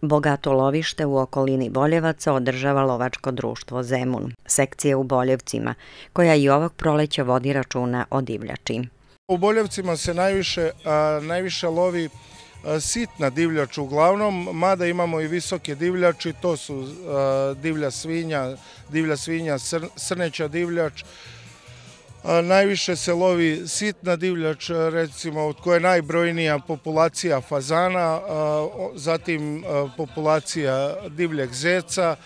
Bogato lovište u okolini Boljevaca održava lovačko društvo Zemun, sekcija u Boljevcima, koja i ovog proleća vodi računa o divljači. U Boljevcima se najviše, najviše lovi sitna divljač uglavnom, mada imamo i visoke divljači, to su divlja svinja, divlja svinja, srneća divljač, Najviše se lovi sitna divljač, recimo, od koje je najbrojnija populacija fazana, zatim populacija divljeg zeca,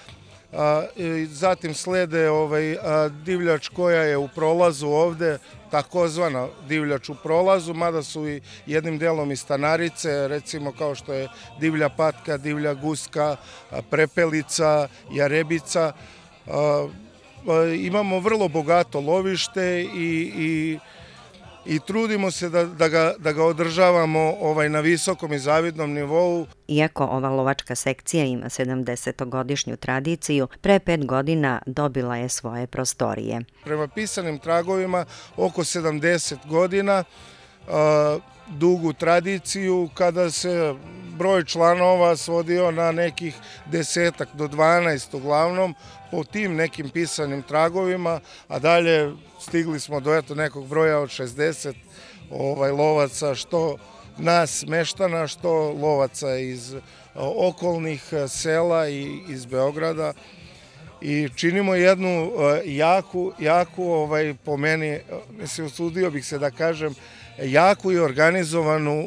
zatim slede ovaj, divljač koja je u prolazu ovde, takozvana divljač u prolazu, mada su i jednim delom i stanarice, recimo kao što je divlja patka, divlja guska, prepelica, jarebica, imamo vrlo bogato lovište i, i, i trudimo se da, da, ga, da ga održavamo ovaj, na visokom i zavidnom nivou. Iako ova lovačka sekcija ima 70-godišnju tradiciju, pre pet godina dobila je svoje prostorije. Prema pisanim tragovima, oko 70 godina, dugu tradiciju kada se broj članova svodio na nekih desetak do 12 uglavnom po tim nekim pisanim tragovima, a dalje stigli smo do eto nekog broja od 60 ovaj, lovaca, što nas meštana, što lovaca iz okolnih e, sela i iz Beograda i činimo jednu e, jaku, jaku ovaj, po meni, e, mislim, usudio bih se da kažem, jaku i organizovanu e,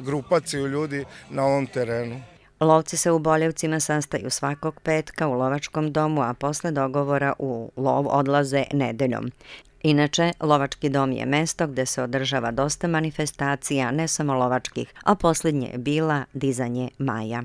grupaciju ljudi na ovom terenu. Lovci se u Boljevcima sastaju svakog petka u lovačkom domu, a posle dogovora u lov odlaze nedeljom. Inače, Lovački dom je mesto gde se održava dosta manifestacija, ne samo lovačkih, a posljednje je bila dizanje maja.